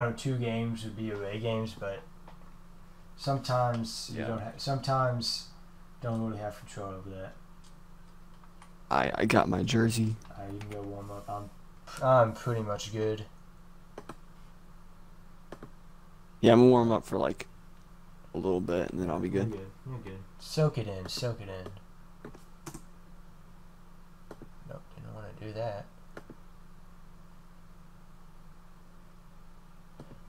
know, two games would be away games, but sometimes you Yeah. don't. Ha- sometimes don't really have control over that. I I got my jersey. You can go warm up. I'm I'm pretty much good. Yeah, I'm gonna warm up for like a little bit, and then I'll be good. You're good. good. You're good. Soak it in. Soak it in. Nope, didn't want to do that.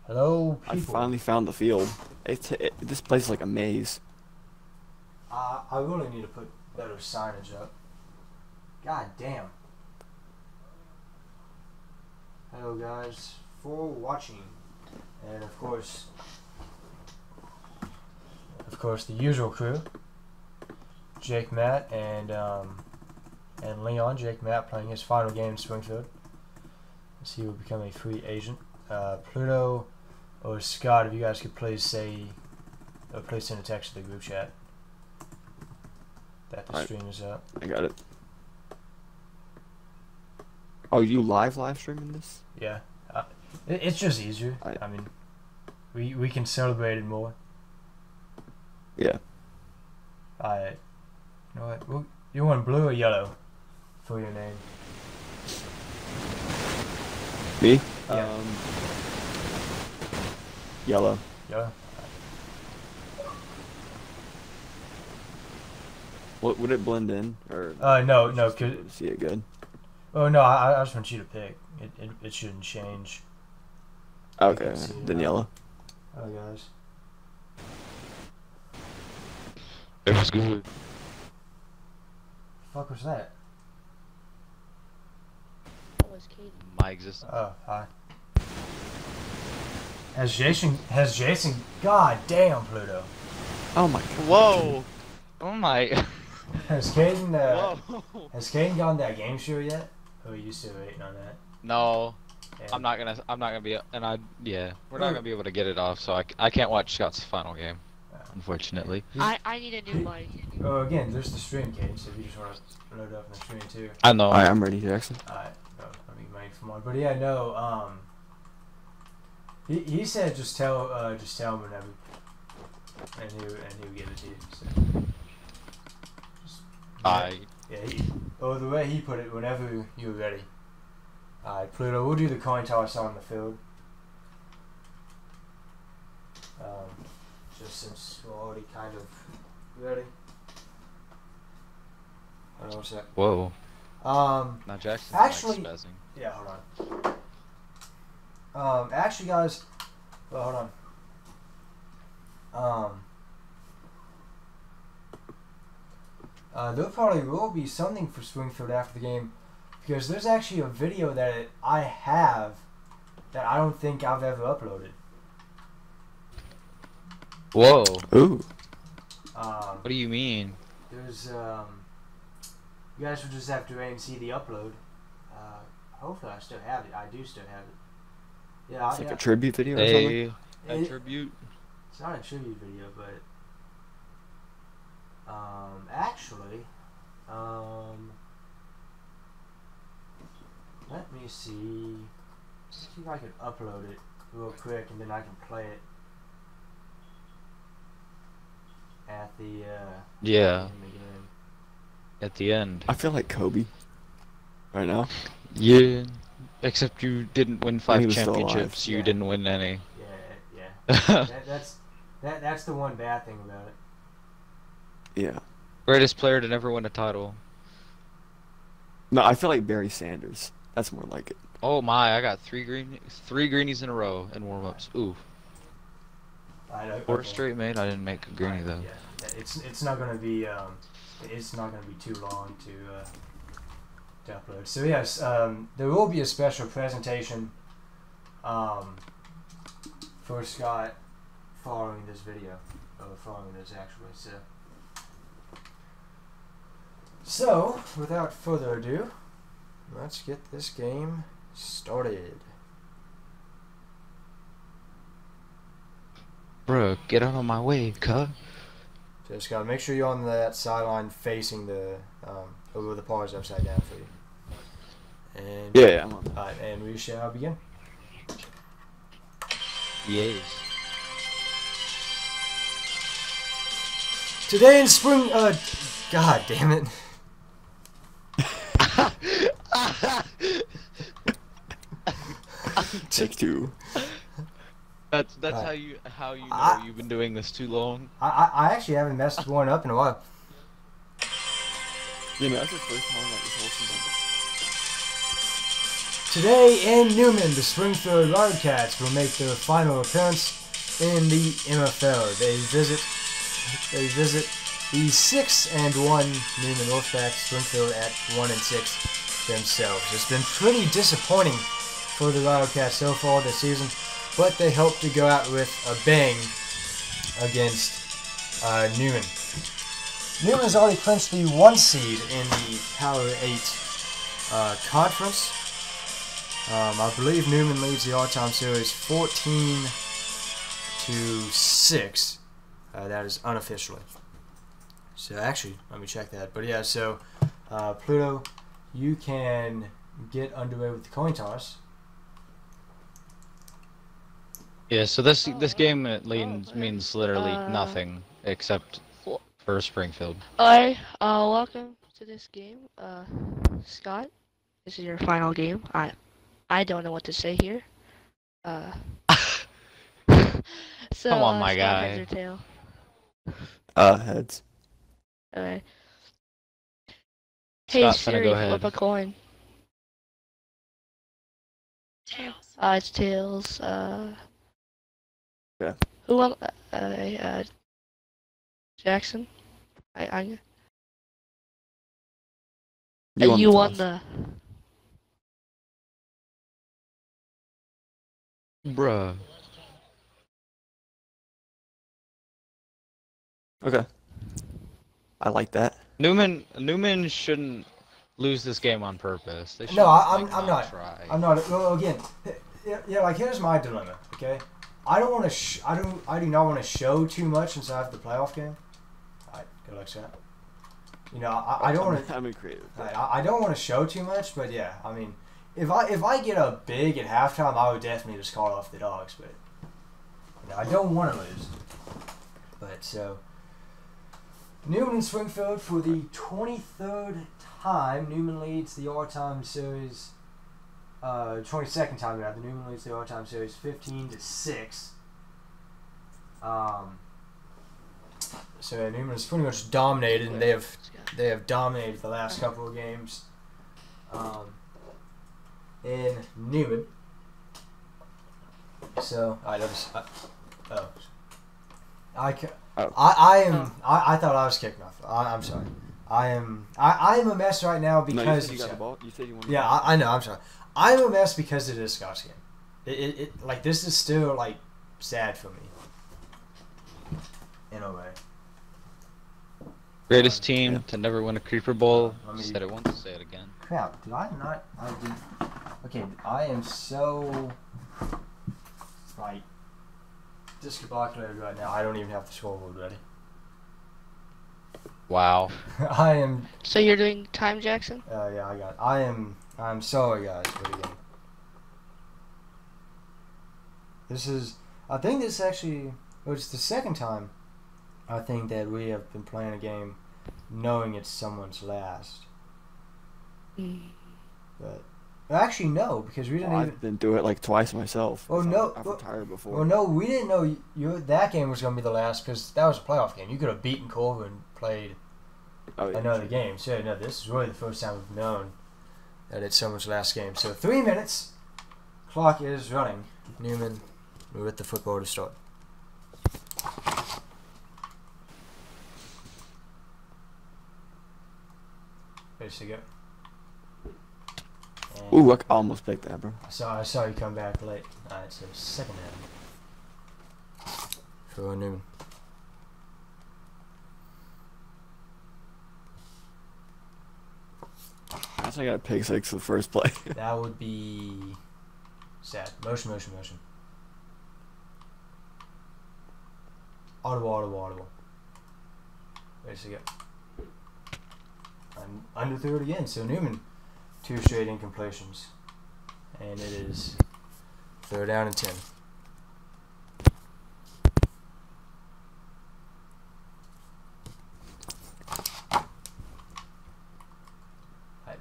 Hello, I finally found the field. It's it, this place is like a maze. Uh, I really need to put better signage up. God damn. Hello guys, for watching. And of course, of course the usual crew. Jake Matt and um, and Leon. Jake Matt playing his final game in Springfield. As he will become a free agent. Uh, Pluto or Scott, if you guys could please say, or please send a text to the group chat that the Alright. stream is up. I got it. Oh, you live live streaming this? Yeah, uh, it, it's just easier. I- I mean, we we can celebrate it more. Yeah. I, you know what? Well, you want blue or yellow for your name? Me? Yeah. Um, yellow. Yellow. What would it blend in or? Uh, no, no, just cause see it good. oh no, I, I just want you to pick. It, it, it shouldn't change. Okay, can then yellow. Oh guys. It was good. Fuck was that? That was Katie. My existence. Oh, hi. Has Jason? Has Jason? God damn, Pluto. Oh my god. Whoa! Oh my! Has Caden? Uh, Whoa! has Caden gotten that game show yet? Who are you still waiting on that? No, Damn. I'm not gonna. I'm not gonna be. And I. Yeah, we're Wait. not gonna be able to get it off. So I. I can't watch Scott's final game, Oh. unfortunately. I, I need a new mic. Oh, again, there's the stream, Caden. So if you just want to load up in the stream too. I know. Alright, I'm ready, Jackson. Alright, oh, let me make some more. But yeah, no. Um, he, he said just tell uh just tell him whenever, and he and he'll give it to you. So. Just- I. Yeah. He, oh, the way he put it, whenever you're ready. Alright, Pluto, we'll do the coin toss on the field. Um, just since we're already kind of ready. Hold on one sec. Whoa. Um, Now Jackson's Actually- like yeah, hold on. Um, actually, guys, well, hold on. Um, uh, there probably will be something for Springfield after the game because there's actually a video that I have that I don't think I've ever uploaded. Whoa. Ooh. Um, What do you mean? there's um, you guys will just have to wait and see the upload. Uh, hopefully, I still have it. I do still have it. Yeah, It's I, like yeah. a tribute video or something. A, a tribute. It's not a tribute video, but um, actually, um, let me see. See if I can upload it real quick, and then I can play it at the uh, Yeah. At the end. I feel like Kobe. Right now. Yeah. Except you didn't win five was still alive. championships. You Yeah. didn't win any. Yeah, yeah. that, that's that. That's the one bad thing about it. Yeah. Greatest player to never win a title. No, I feel like Barry Sanders. That's more like it. Oh my! I got three green, three greenies in a row in warm-ups. Ooh, I know. four okay. straight made. I didn't make a greenie Right, though. Yeah, Yeah, it's it's not gonna be um, it's not gonna be too long to uh, to upload. So yes, um, there will be a special presentation um, for Scott following this video or following this actually. So so without further ado, let's get this game started. Bro, get out of my way, cuh. Just gotta make sure you're on that sideline facing the um, over the pause upside down for you. And Yeah, yeah, I'm on. Alright, and we shall begin. The A's. Today in spring, uh, god damn it. Take two. That's that's Right. how you how you know I- you've been doing this too long. I, I, I actually haven't messed one up in a while. That's the first time this whole. Today in Newman, the Springfield Wildcats will make their final appearance in the MFL. They visit they visit the six and one Newman Northback Springfield at one and six themselves. It's been pretty disappointing for the Wildcats so far this season, but they hope to go out with a bang against uh, Newman. Newman has already clinched the one seed in the Power Eight uh, conference. Um, I believe Newman leads the all-time series 14 to six. Uh, that is unofficially. So actually, let me check that. But yeah, so uh, Pluto, you can get underway with the coin toss. Yeah. So this this game it Oh, leans, means literally Uh, nothing except Wha- for Springfield. Hi, uh, welcome to this game. Uh, Scott, this is your final game. I, I don't know what to say here. Uh, so, Come on, uh, my Scott, guy. heads or tail? Uh, heads. Okay. Hey Scott's gonna Siri, go flip ahead. a coin. Tails. Uh, it's tails. Uh. Yeah. Who won? Uh, uh, uh Jackson. I, I. You uh, won you the won the. Bruh. Okay. I like that. Newman Newman shouldn't lose this game on purpose. They No, shouldn't, I- I'm- like, I'm not. Try. I'm not. Well, again, yeah, yeah. Like here's my dilemma. Okay, I don't want to. I don't. I do not want to show too much inside the playoff game. All right, good luck, Scott. You know, I, I don't want to. I'm in creative. I, I don't want to show too much, but yeah, I mean, if I if I get a big at halftime, I would definitely just call off the dogs. But you know, I don't want to lose. But so Newman and Springfield for the twenty third time. Newman leads the all-time series. Uh, twenty second time rather. Newman leads the all-time series fifteen to six. Um. So Newman's pretty much dominated, and they have they have dominated the last couple of games. Um, in Newman. So I just I, oh I, ca- Oh. I I am I, I thought I was kicking off. I, I'm sorry. I am I, I am a mess right now No, you because said you got the ball. You said you wanted. Yeah, I, I know. I'm sorry. I'm a mess because it is Scott's game. It, it, it like this is still like sad for me. In a way. Greatest team Yeah. to never win a creeper bowl. Let me- Said it once, say it again. Crap, did I not? I did. Okay, I am so like discombobulated right now. I don't even have the scoreboard ready. Wow. I am. So you're doing time, Jackson? Uh, yeah, I got. It. I am. I'm sorry, guys, for the game. This is. I think this actually. Well, it's the second time. I think that we have been playing a game, knowing it's someone's last. Mm. But actually, no, because we didn't Well, even. I've been through it like twice myself. Oh, no, I've well- retired before. Well, no, we didn't know you, you that game was going to be the last because that was a playoff game. You could have beaten Culver and played Oh, yeah, another game. So no, this is really the first time we've known that it's someone's last game. So three minutes, clock is running. Newman, we're with the football to start. Ready to go. And Ooh, I c- I almost picked that, bro. I saw I saw you come back late. Alright, so second half for Newman. I guess I got a pick six the first play. That would be sad. Motion, motion, motion. Audible, audible, audible. Ready to go and underthrew it again. So Newman, two straight incompletions. And it is third down and 10.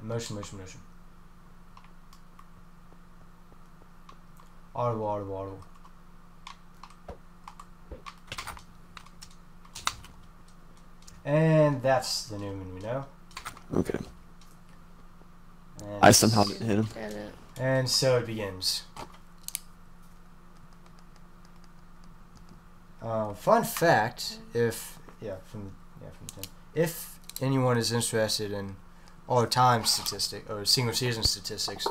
Motion, motion, motion. Audible, audible, audible. And that's the Newman we know. Okay. And I somehow didn't hit him. And, so it begins. Uh, fun fact, if yeah, from yeah from the 10. if anyone is interested in all-time statistic or single season statistics,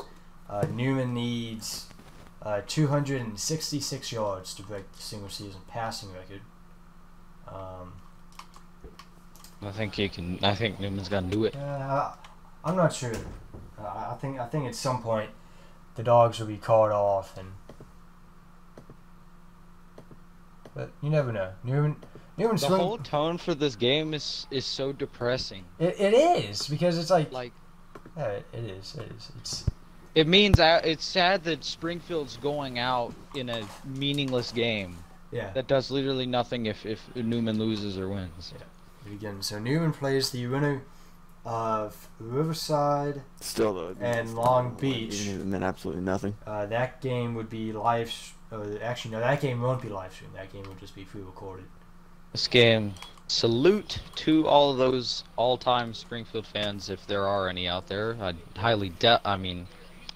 uh, Newman needs uh, 266 yards to break the single season passing record. Um, I think he can. I think Newman's gonna do it. uh, I'm not sure. Uh, I I think I think at some point the dogs will be called off, and but you never know. Newman, Newman The swing. whole tone for this game is is so depressing. It, it is because it's like Like yeah, it, it is. It is. It's it means uh, it's sad that Springfield's going out in a meaningless game yeah. that does literally nothing if if Newman loses or wins. It begins. So Newman plays the winner of Riverside. Still though. And Long it Beach. didn't even absolutely nothing. Uh, that game would be live. sh- Uh, actually, no, that game won't be live streamed. That game will just be pre-recorded. This game. Salute to all of those all-time Springfield fans, if there are any out there. I highly doubt. I mean,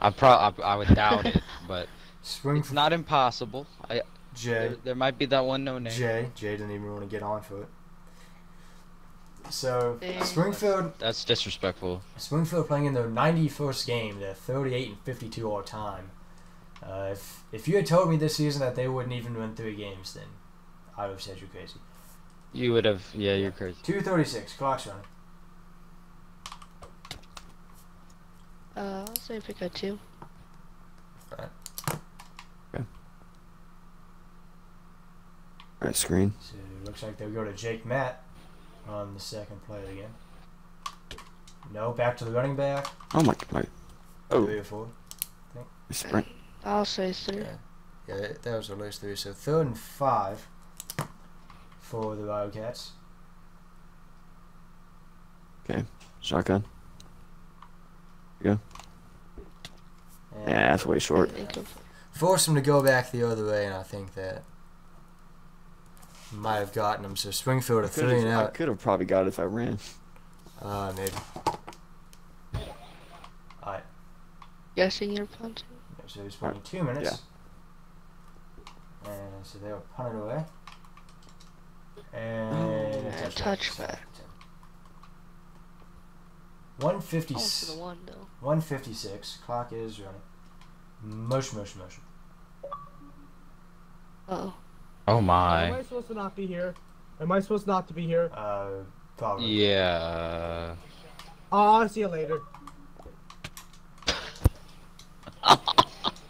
I pro I, I would doubt it, but it's not impossible. I Jay. there, there might be that one no name. Jay. Jay didn't even want to get on for it. So Dang. Springfield, That's disrespectful. Springfield playing in their 91st game. They're 38 and 52 all time. Uh, if if you had told me this season that they wouldn't even win three games, then I would have said you're crazy. You would have. Yeah, you're crazy. 236. Clock's running. uh, I'll say pick a two. All right, screen. So it looks like they'll go to Jake Matt on the second play again. No, back to the running back. Oh my god. Oh. Three or four. sprint. I'll say three. Yeah. Yeah, that, that was the last three. So third and five for the Wildcats. Okay, shotgun. And Yeah, that's way short. Force Forced them to go back the other way, and I think that might have gotten them. So Springfield a three and I out. could have probably got it if I ran. Uh, maybe. Alright, Guessing you're punting. so he's playing two minutes. Yeah. And so they will punt it away. And Oh, a touchback. touchback. One fifty. Almost to the one though. 156. Clock is running. Motion, motion, motion. Oh. Oh my. Am. I supposed to not be here? Am I supposed not to be here? Uh, probably. Yeah. Oh, I'll see you later.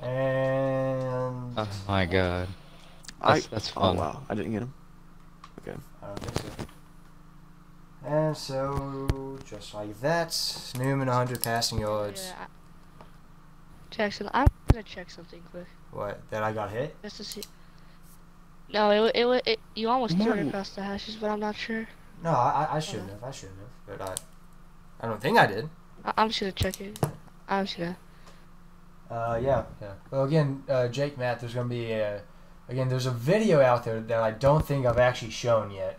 And Oh my god. I. That's, that's Oh wow, I didn't get him. Okay. I don't think so. And so, just like that, Newman 100 passing yards. Yeah. I- Jackson, I'm gonna check something quick What? That I got hit? just to see. No, it wa- it it you almost threw it Martin. across the hashes, but I'm not sure. No, I, I- I shouldn't have. I shouldn't have. But I, I don't think I did. I, I'm just gonna check it. I'm just gonna. Uh, yeah, yeah. Well, again, uh, Jake Matt, there's gonna be a, again, there's a video out there that I don't think I've actually shown yet.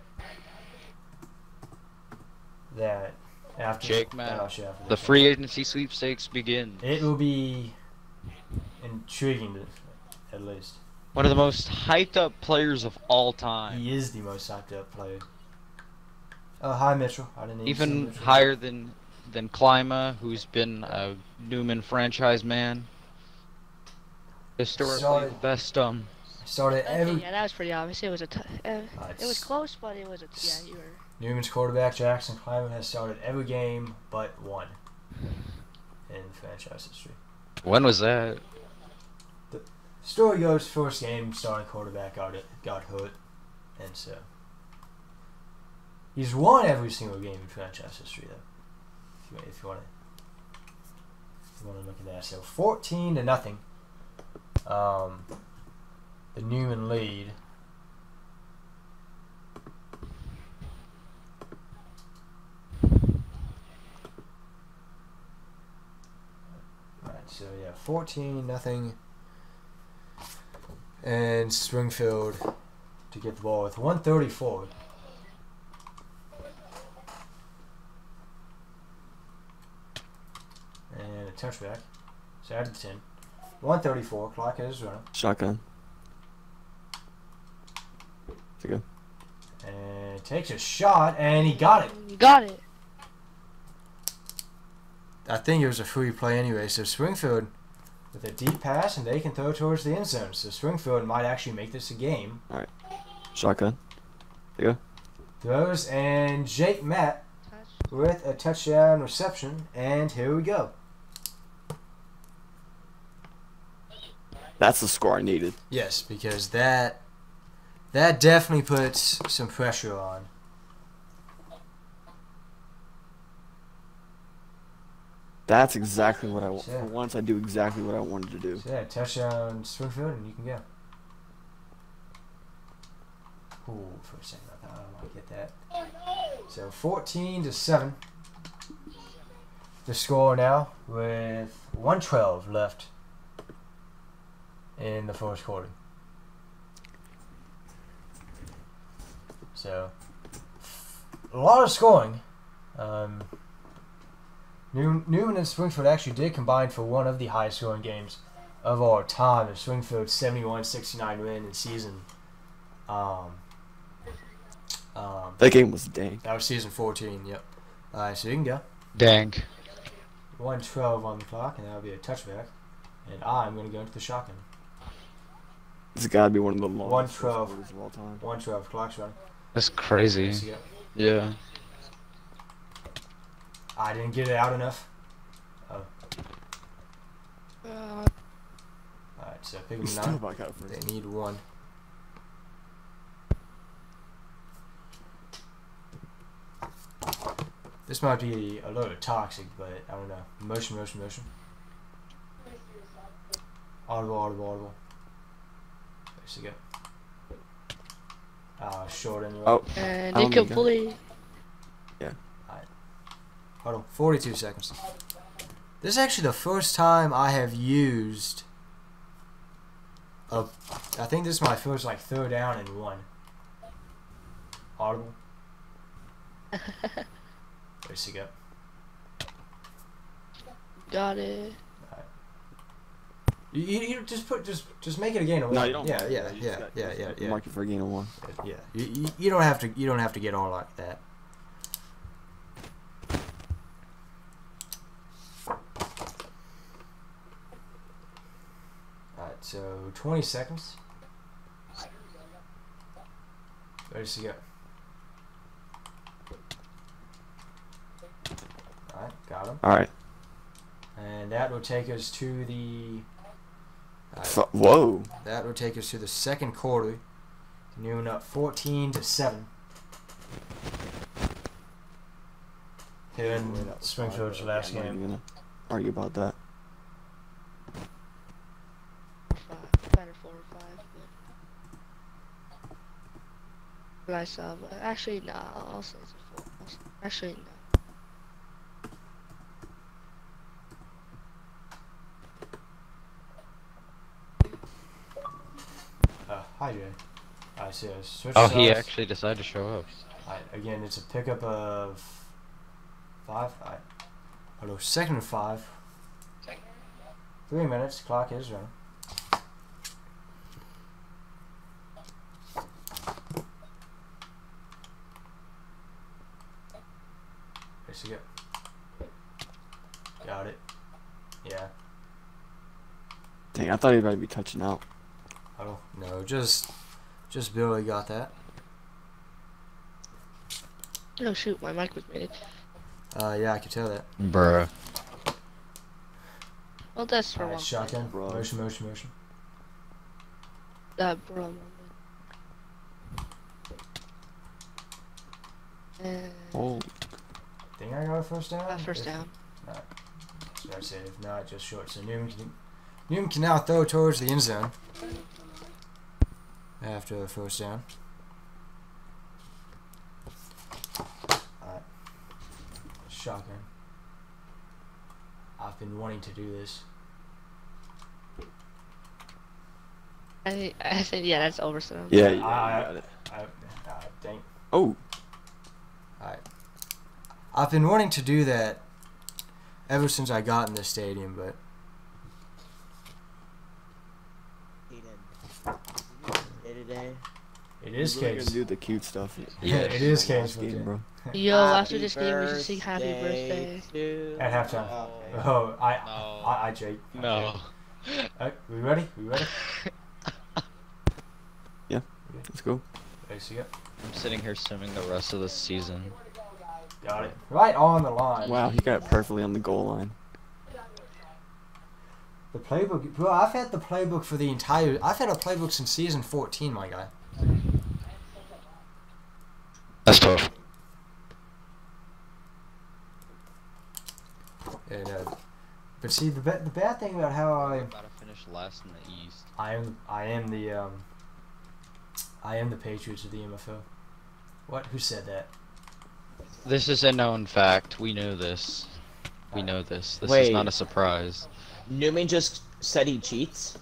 That after Jake that Matt, after The this. free agency sweepstakes begin. It will be intriguing, to, at least. One of the most hyped up players of all time. He is the most hyped up player. Oh, hi Mitchell. I didn't even, Even higher than than Klima, who's been a Newman franchise man. Historically Sorry. the best um Started Okay, every yeah, that was pretty obvious. It was a. T- uh, Uh, it was close, but it was a. Yeah, you were. Newman's quarterback Jackson Kleiman has started every game but one in franchise history. when was that? Story goes first game starting quarterback got it got hurt, and so he's won every single game in franchise history though. If you, want to, you want to look at that, so fourteen to nothing. Um, the Newman lead. All right, so yeah, 14 nothing. And Springfield to get the ball with 134. And a touchback. So added 10. 134. Clock is running. Shotgun. Is it good? And takes a shot, and he got it. You got it. I think it was a free play anyway. So Springfield with a deep pass, and they can throw towards the end zone. So Springfield might actually make this a game. All right. Shotgun. There you go. Throws and Jake Matt with a touchdown reception, and here we go. That's the score I needed. Yes, because that that definitely puts some pressure on. That's exactly what I want. Yeah. For once, I do exactly what I wanted to do. So yeah, touchdown Springfield, and you can go. Ooh, for a second I thought I might get that. So 14 to 7. The score now with 112 left in the first quarter. So a lot of scoring. Um, Newman and Springfield actually did combine for one of the highest scoring games of all time. The Springfield 71-69 win in season. Um, um, That game was dang. that was season 14. Yep. All right, so you can go. Dang. 112 on the clock, and that'll be a touchback. And I'm going to go into the shotgun. This has got to be one of the longest 112. first of all time. 112, clock's running. That's crazy. Yeah. I didn't get it out enough. Uh, All right, so pick them still nine. back out. They need one. This might be a little toxic, but I don't know. Motion, motion, motion. Audible, audible, audible. There you go. Uh, short and Oh. and I don't think I- incomplete. Hold on, 42 seconds. This is actually the first time I have used. A, I think this is my first like third down and one. Audible. there you go. Got it. You, you, you just put just just make it a gain of one. No, you don't. Yeah, mark yeah, yeah, yeah, yeah, yeah. Mark it for a gain of one. Yeah, you, you, you don't have to you don't have to get all like that. Alright, so 20 seconds. Ready to go. Alright, got him. All right. And that will take us to the. Uh, Alright, Fu- Whoa. that will take us to the second quarter. Noon up 14 to 7. Here in Springfield's last game. even gonna argue about that. Five, better four or five. But... But I saw, but actually, no. I'll say it's a four. I'll Actually, no. Uh, hi, Jay. I see. uh, Switch Oh, he actually decided to show up. Alright, again, it's a pickup of five. Alright. Hello, second and five. Three minutes. Clock is running. There you go. Got it. Yeah. Dang, I thought he was about to be touching out. Oh no, just just barely got that. Oh shoot, my mic was muted. Uh, yeah, I could tell that. Bruh. Well, that's for Alright, one. shotgun. Bro. Motion, motion, motion. That bro moment. And Oh, Think I got a first down? uh, first If- down. So I said, if not, just short. So Newman can, Newman can now throw towards the end zone after the first down. Alright. Shotgun. I've been wanting to do this. I think, I think, yeah, that's Overstone. Yeah, yeah, I- got it. I, uh, dang. Oh, I've been wanting to do that ever since I got in the stadium, but Day today. it is we're really case. gonna do the cute stuff. Yeah, it is case. Game, bro. Yo, after this game, we should Happy sing Happy Birthday. to- At halftime. Oh. Oh, I, No. I, I, Jake. No. Uh, we ready? We ready? Yeah. Let's go. There you go. I'm sitting here simming the rest of the season. Got it. Right on the line. Wow, he got it perfectly on the goal line. The playbook, bro. I've had the playbook for the entire. I've had a playbook since season 14, my guy. That's tough. And, uh, but see, the ba- the bad thing about how I About to finish last in the East. I am I am the um I am the Patriots of the MFL. What? Who said that? This is a known fact. We know this. We know this. This is not a surprise. Newman just said he cheats.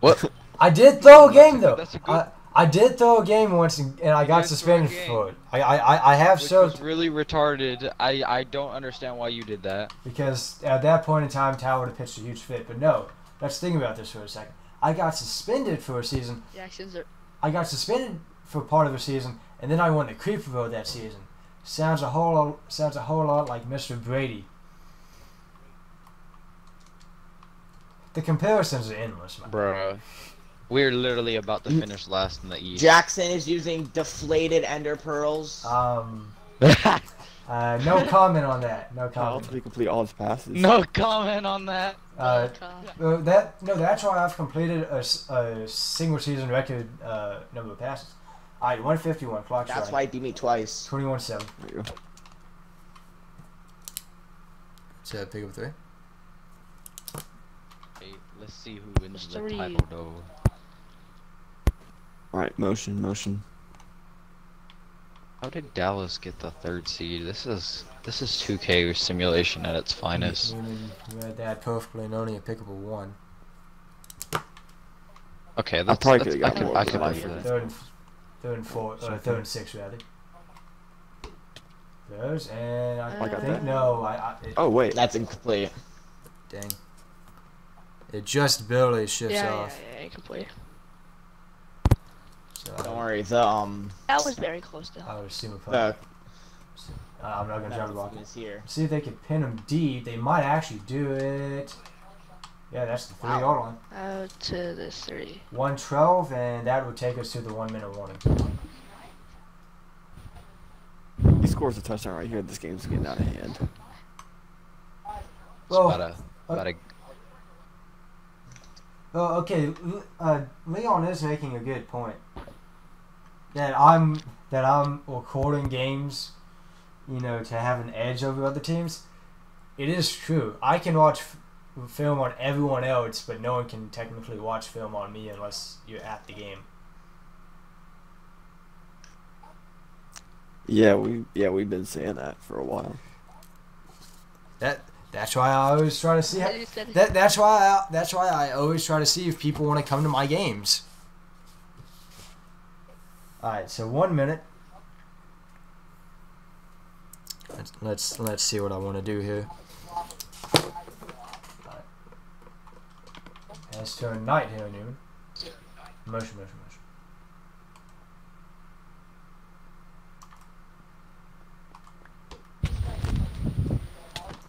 What? I did throw a game though. that's a good- I, I did throw a game once and, and I got did throw a suspended for it. I I, I, I have Which served was really retarded. I I don't understand why you did that. because at that point in time Tal would have pitched a huge fit. But no, let's think about this for a second. I got suspended for a season. Jackson's are. I got suspended for part of a season, and then I won the Creeper Bowl that season. Sounds a whole lot, sounds a whole lot like Mr. Brady. The comparisons are endless, man. Bruh. We're literally about to finish last in the East. Jackson is using deflated ender pearls. Um, uh, no comment on that. No Kyle comment. to complete all his passes. no comment on that. Uh, God. uh, that no, that's why I've completed a, a single season record uh, number of passes. All right, 151 clock That's strike. why he beat me twice. 21 7. There you go. So pick up three. Hey, let's see who wins the title though. All right, motion, motion. How did Dallas get the third seed? This is this is 2K simulation at its finest. You, you read that perfectly, and only a pickable one. Okay, that's, probably that's could've I got can more I than can that. believe that. Third and, third and four, uh, third and six, rather. Those, and I, I think, that. no, I, I it, Oh wait, That's incomplete. dang. It just barely shifts Yeah, yeah, off. yeah, complete. So Don't worry. The um That was very close to I would assume a the Uh, I'm not gonna jump no, block it. is here. See if they can pin him deep. They might actually do it. Yeah, that's the three Wow. yard line. out to the three. 112, and that would take us to the one minute warning. he scores a touchdown right here. This game's getting out of hand. It's Well, about a, about a, Oh, okay. Uh, Leon is making a good point. That I'm that I'm recording games, you know, to have an edge over other teams. It is true. I can watch f- film on everyone else, but no one can technically watch film on me unless you're at the game. Yeah, we yeah we've been saying that for a while. That that's why I always try to see. How, that that's why I, that's why I always try to see if people want to come to my games. All right, so one minute. Let's let's, let's see what I want to do here. Alright. As to night here, Newman. Motion, motion, motion.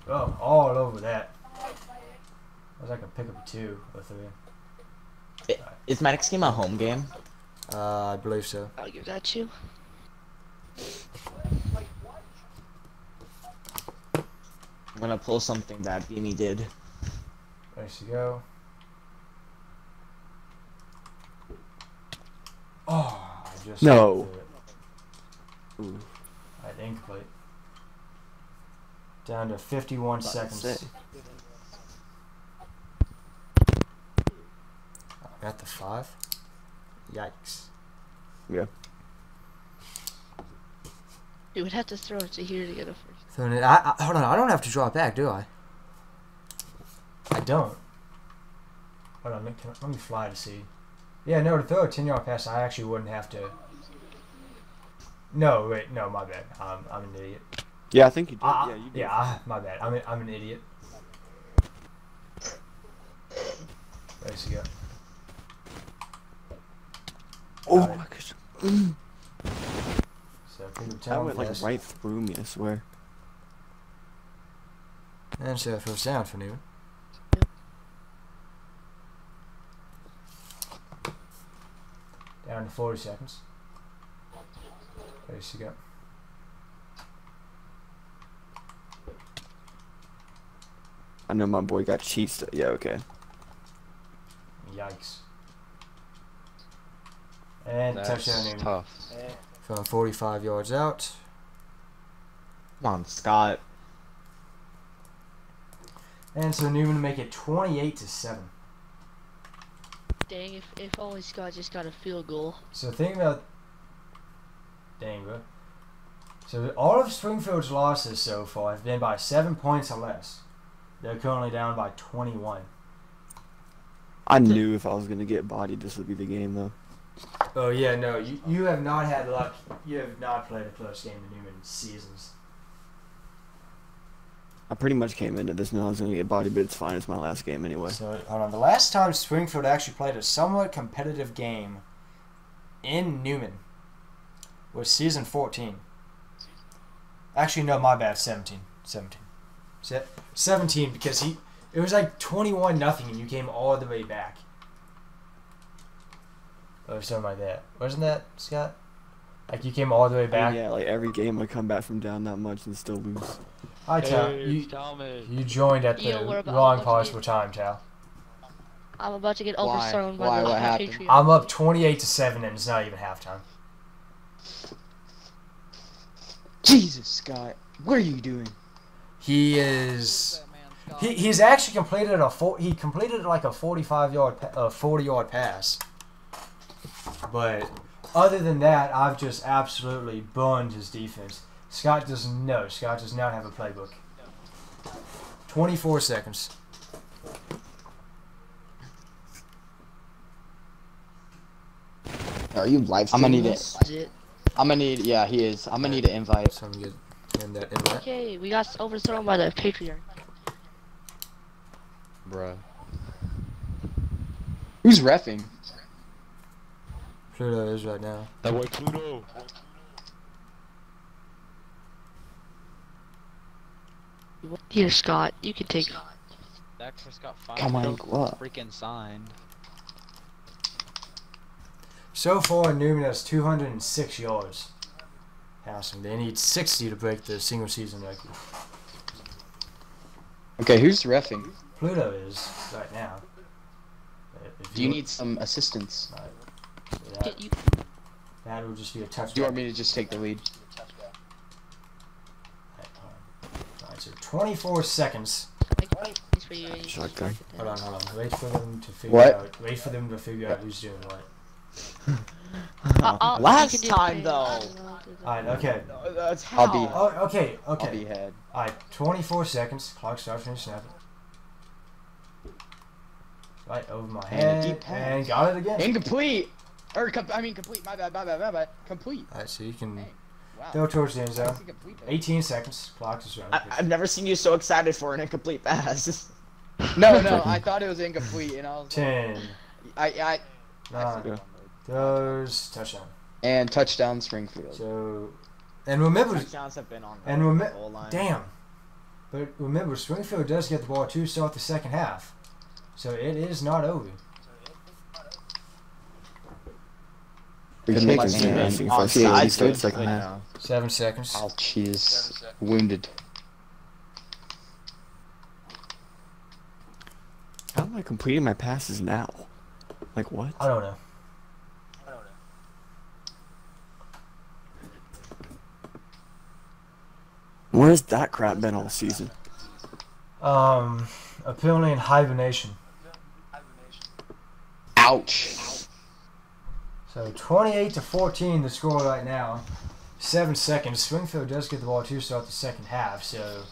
Oh, all over that. I was like a pick up two or three. Is my next game a home game? Uh, I believe so. I'll give that to you. I'm gonna pull something that Beanie did. There you go. Oh, I just No. threw it. Ooh. Alright, incomplete. Down to 51 About seconds. say. I'm at the five. Yikes. Yeah. You would have to throw it to here to get a first. So I, I, hold on, I don't have to draw it back, do I? I don't. Hold on, let, can, let me fly to see. Yeah, no, to throw a 10 yard pass, I actually wouldn't have to. No, wait, no, my bad. I'm, I'm an idiot. Yeah, I think you did. Ah, yeah, you did. yeah, ah, my bad. I'm, a, I'm an idiot. There you go. Oh Got my gosh. So, Peter That went like right through me, I swear. And so first down for Newman. Down to 40 seconds. There you go. I know my boy got cheats. Yeah, okay. Yikes. And That's touchdown Newman. tough. From 45 yards out. Come on, Scott. And so Newman to make it 28 to 7. Dang, if, if only Scott just got a field goal. So think about dang bro. So all of Springfield's losses so far have been by seven points or less. They're currently down by 21. I knew if I was gonna get bodied, this would be the game though. Oh yeah, no, you you have not had luck. You have not played a close game in Newman seasons. I pretty much came into this knowing I was gonna get bodied, but it's fine. It's my last game anyway. So hold on. The last time Springfield actually played a somewhat competitive game in Newman was season 14. Actually, no, my bad. 17. 17. Se- 17 because he it was like 21 nothing and you came all the way back. Or something like that. Wasn't that, Scott? Like you came all the way I mean, back. yeah, like every game I come back from down that much and still lose. Hi, Tal. You, Thomas. you joined at the Yo, about- wrong possible the- time, Tal. I'm about to get Why? overthrown by Why? the What happened? I'm up 28 to 7 and it's not even halftime. Jesus, Scott. What are you doing? He is He, he's actually completed a four, he completed like a 45 yard pa- uh, 40 yard pass. But other than that, I've just absolutely burned his defense. Scott does no. Scott does not have a playbook. 24 seconds. Are you live? I'm gonna need this? it? I'm gonna need. Yeah, he is. I'm gonna need an invite. So I'm gonna get him that invite. Okay, we got overthrown by the Patriarch. Bruh. Who's refing? Pluto is right now. That boy Pluto. Here, Scott, you can take. Dak Prescott finally Come on, broke go up. freaking signed. So far, Newman has 206 yards passing. They need 60 to break the single season record. Okay, who's refing? Pluto is right now. If Do you need some assistance? that, You, that would just be a touchdown. Do you want me to just take the lead? Alright, so 24 seconds. make points for you. and you can Shotgun. Hold on, hold on. Wait for them to figure What? out. Wait for them to figure out who's doing what. I'll- I'll- Last time, though. I don't know, I'll do that. Alright, okay. That's how. I'll be- Oh, okay, I'll be ahead. Alright, 24 seconds. Clock starts when you snap it. Right over my And head. deep. And got it again. Incomplete. Or com- I mean complete. My bad. My bad. My bad. Complete. Alright, so you can Hey, Wow. go towards the end zone. 18 seconds. Clock is running. I, I've never seen you so excited for an incomplete pass. No, no. I thought it was incomplete, and I was. 10, I, I. I 9, flipped Yeah. goes, touchdown. And touchdown Springfield. So, and remember, Touchdowns have been on the And remi- goal line. damn. But remember, Springfield does get the ball too, to start the second half. So it is not over. We Good can make luck, this man. interesting if I see at Onside, least the good. second I half. know. Seven seconds. Ouch, he is wounded. How am I completing my passes now? Like what? I don't know. Where's that crap been all season? Um, apparently in hibernation. Ouch. So 28 to 14 the score right now. Seven seconds. Springfield does get the ball to start the second half. So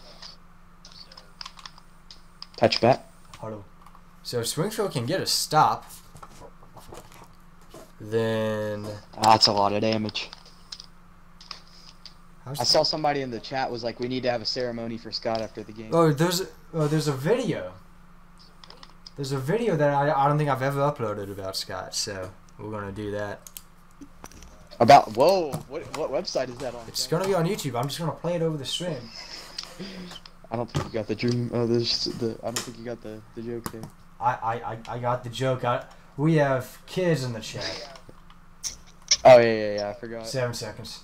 Touchback. hold on. So Springfield can get a stop. Then That's a lot of damage. How's I saw somebody in the chat was like, we need to have a ceremony for Scott after the game. Oh, there's oh, there's a video. There's a video that I, I don't think I've ever uploaded about Scott, so we're gonna do that. About whoa, what what website is that on? It's gonna be on YouTube. I'm just gonna play it over the stream. I don't think you got the dream. Uh, the, the I don't think you got the the joke there. I I, I, I got the joke. I, we have kids in the chat. Oh yeah yeah yeah. I forgot. Seven seconds.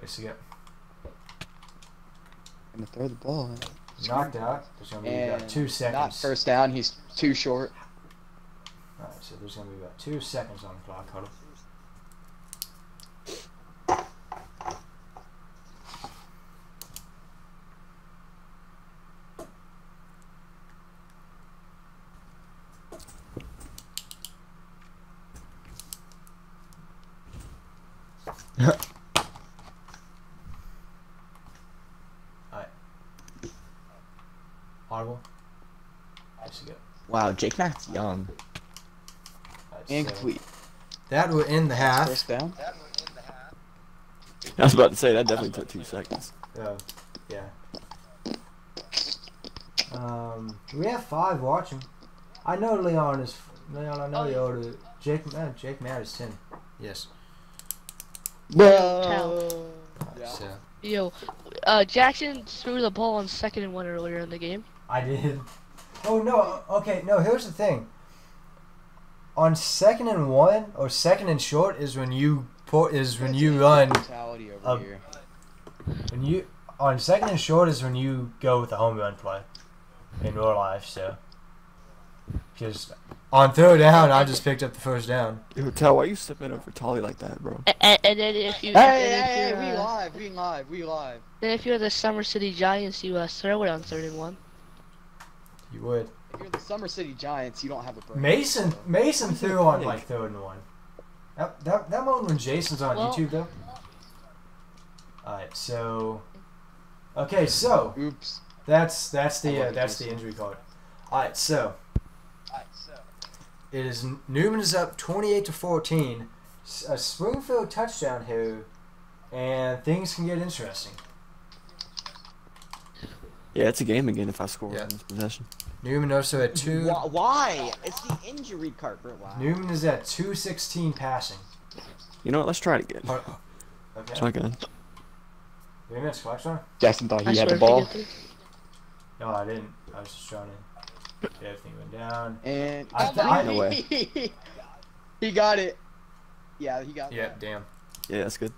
Basically, it. Gonna throw the ball. knocked out. There's gonna be about And two Not seconds. first down. He's too short. Alright, so there's gonna be about two seconds on the clock. Audible. There you go. Wow, Jake Matt's young. Alright, And complete. that will end the half. First down. I was about to say that definitely took two seconds. Oh, yeah. Um, we have five watching. I know Leon is. Leon, I know the older. Jake, uh, Jake Matt is ten. Yes. Bro. Alright, Yeah. So Yo, uh, Jackson threw the ball on second and one earlier in the game. I did. Oh no. Okay. No. Here's the thing. On second and one or second and short is when you put is when you run Brutality over here. when you on second and short is when you go with the home run play in real life. So because on third down, I just picked up the first down. Yo, tell why you stepping over Tolly like that, bro? And, and then if you, Hey, and hey, if hey, you're, we uh, live, we live, we live. then if you're the Summer City Giants, you uh, throw it on third and one. You would. If you're the Summer City Giants, you don't have a break. Mason Mason threw on pig. like third and one. That that, that moment when Jason's on Well- YouTube though. Alright, so Okay, so Oops. that's that's the uh, it, that's the injury card. Alright, so Alright, so it is Newman is up twenty eight to fourteen. A Springfield touchdown here, and things can get interesting. Yeah, it's a game again if I score Yeah. in this possession. Newman also at two. Why? why? It's the injury card, bro. Wow. Newman is at two sixteen passing. You know what? Let's try it again. Hold- Okay. Shotgun. Three minutes, clock on. Jackson thought I he had the ball. No, I didn't. I was just trying to get everything went down. And I th- my- I- No way. he got it. Yeah, he got it. Yeah, that. damn. Yeah, that's good.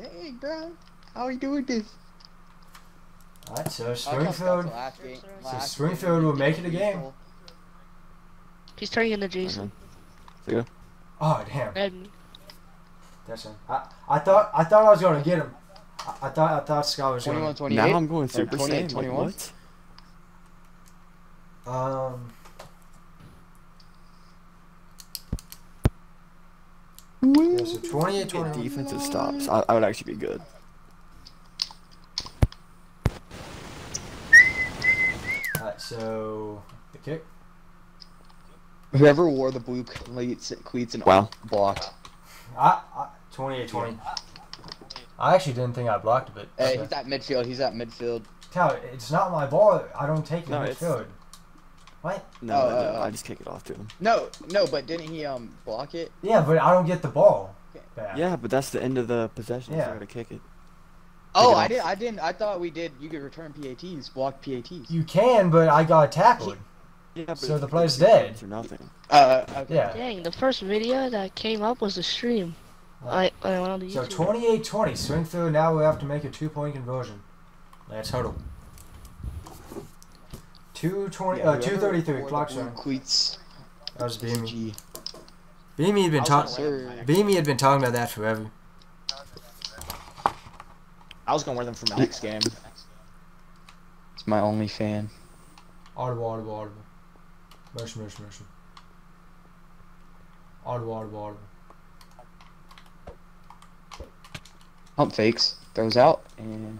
Hey, bro, how are you doing this? Alright, so I like how Scott's Springfield. So Springfield will make it a game. He's turning into Jason. Yeah. Oh damn, And that's him. I, I thought I thought I was gonna get him. I, I thought I thought Scott was gonna. 28. Now I'm going Super 28, Saiyan. Like, 21. what? Um. Yeah, so 28 21. defensive stops. I, I would actually be good. So the kick. Whoever wore the blue cleats, cleats and Wow. blocked. I, I 28 20. I actually didn't think I blocked it, but Hey, okay. he's at midfield. He's at midfield. Tell it's not my ball. I don't take it No, in it's- midfield. What? No, Oh, I, uh, I just kick it off to him. No, no, but didn't he um block it? Yeah, but I don't get the ball. Back. Yeah, but that's the end of the possession. Yeah. So I gotta kick it. Oh, I did. I didn't. I thought we did. You could return PATs, block PATs. You can, but I got tackled. Yeah, So the you play's dead. For nothing. Uh, okay. Yeah. dang, the first video that came up was the stream. I, I went on the So YouTube. 28 20. Springfield now we have to make a two point conversion. Let's huddle. 220, Yeah, uh, 233. wore Clock the blue. Cleats. That was Beamy. G. Beamy had been talking. gonna wear them. Sir. Beamy had been talking about that forever. I was gonna wear them for my next game. It's my only fan. Audible, audible, audible. Motion, motion, motion. Audible, audible, audible. Pump fakes. Throws out and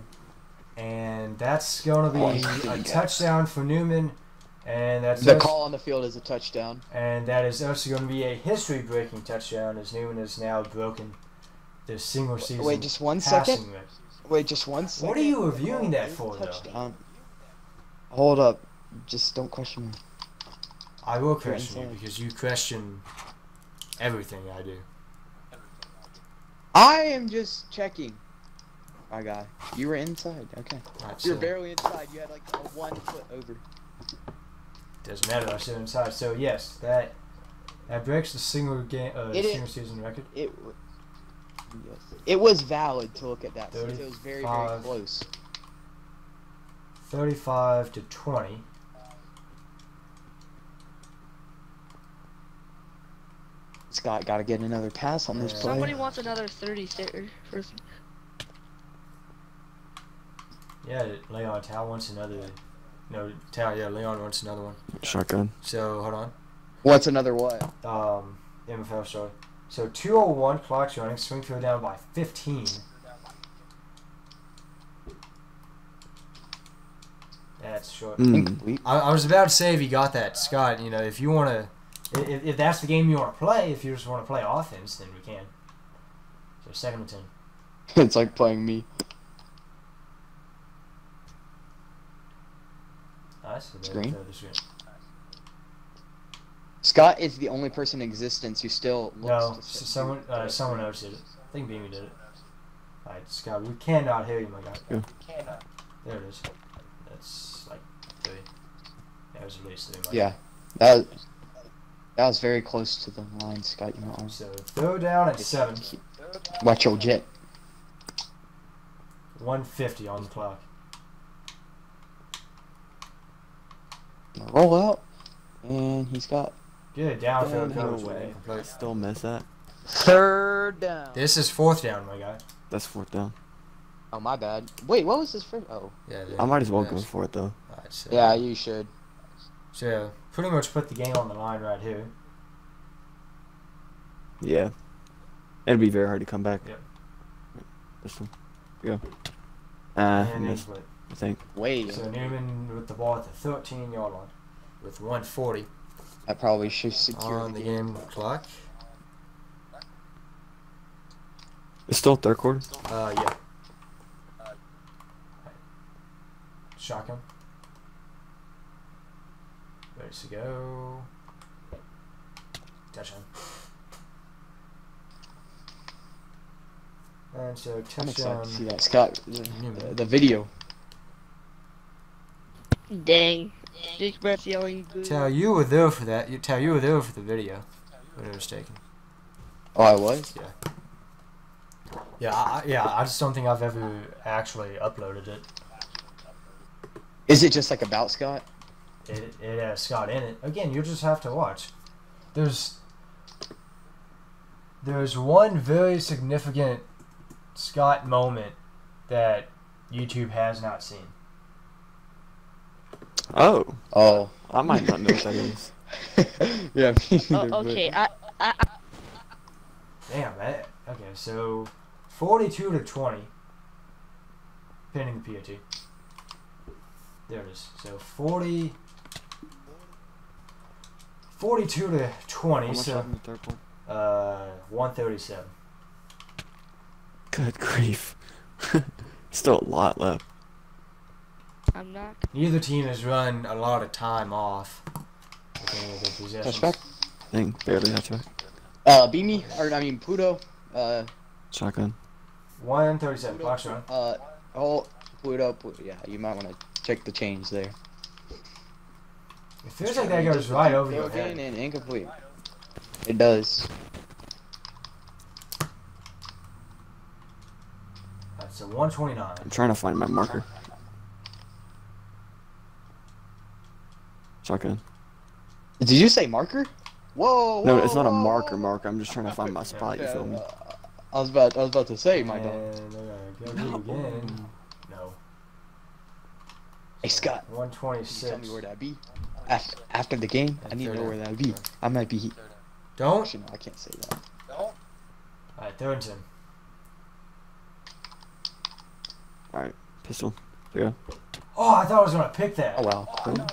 And that's going to Oh, be he's a gonna touchdown for Newman. And that's The us. call on the field is a touchdown. And that is also going to be a history-breaking touchdown as Newman has now broken the single season Wait, just one second. passing record. Wait, just one second. What are you reviewing that for, though? Hold up. Just don't question me. I will question you because you question everything I do. I am just checking. My guy, you were inside. Okay. Alright, You're so- barely inside. You had like a one foot over. Doesn't matter. I sit inside. So yes, that that breaks the single game, uh, It is- single season record. It. W- Yes. It was valid to look at that. Since it was very very close. Thirty-five to twenty. Scott got to get another pass on this Yeah. play. Somebody wants another 30 there. For, Yeah, Leon Tal wants another. No, Tal. Yeah, Leon wants another one. Shotgun. So hold on. What's another what? Um, MFL sorry. So two oh one clock's running. Springfield down by fifteen. That's short. Mm. Incomplete. I, I was about to say if you got that, Scott. You know, if you want to, if, if that's the game you want to play, if you just want to play offense, then we can. So second and ten. it's like playing me. Nice. So they're Screen? Third and screen. Scott is the only person in existence who still looks. No, to someone uh, someone else did it. I think Beamy did it. Alright, Scott, we cannot hear you, my guy. Yeah. Cannot. There it is. That's like three. That was at least three. My Yeah, that was, that was very close to the line, Scott. You know. guy. So throw down at seven. Watch your jet. 150 on the clock. Roll out, and he's got Good downfield No coverage. way. I still miss that. third down. This is fourth down, my guy. That's fourth down. Oh my bad. Wait, what was his first? Oh, Yeah. I might as well go for it though. Alright, so, yeah, you should. So pretty much put the game on the line right here. Yeah. It'd be very hard to come back. Yep. This one. Go. Ah, and missed. I think. Wait, So Newman with the ball at the 13 yard line with 140 I probably should secure on the the game. game clock. It's still third quarter. Uh, yeah. Shotgun. Ready to go. Touchdown. And so touchdown. I'm excited to see that, Scott. The, Newman. the video. dang. Jake Brett's yelling boo. Tell you were there for that. You tell you were there for the video. When it was taken. Oh, I was. Yeah, I, I- yeah. I just don't think I've ever actually uploaded it. Is it just like about Scott? It, it has Scott in it. Again, you just have to watch. There's there's one very significant Scott moment that YouTube has not seen. Oh, Oh. I might not know what that is. yeah. Me neither, Oh, but- okay, I, I, I, Damn, that. Okay, so 42 to 20. Pinning the POT. There it is. So 40. 42 to 20, How much so in the uh, 137. Good grief. Still a lot left. I'm not. Neither team has run a lot of time off with any of their possessions. Touchback. Thing barely hatchback. Uh, Beamy, or I mean Pluto. Uh, Shotgun. 137. Clock's run. uh, oh, Pluto. Pluto. Yeah, you might want to check the change there. It feels like that goes right over your Broken head. and incomplete. It does. That's a 129. I'm trying to find my marker. Shotgun. Did you say marker? Whoa. No, whoa, it's not a whoa, marker whoa. marker. I'm just trying to find my spot. You feel me? uh, I was about. I was about to say, my dog. And they're gonna go through again. No. Hey Scott, can you 126. tell me where that be? After, after the game, I need to know where that be. I might be. Don't. Actually, no, I can't say that. Alright, third and 10. Alright, pistol. There you go. Oh, I thought I was gonna pick that. Oh well.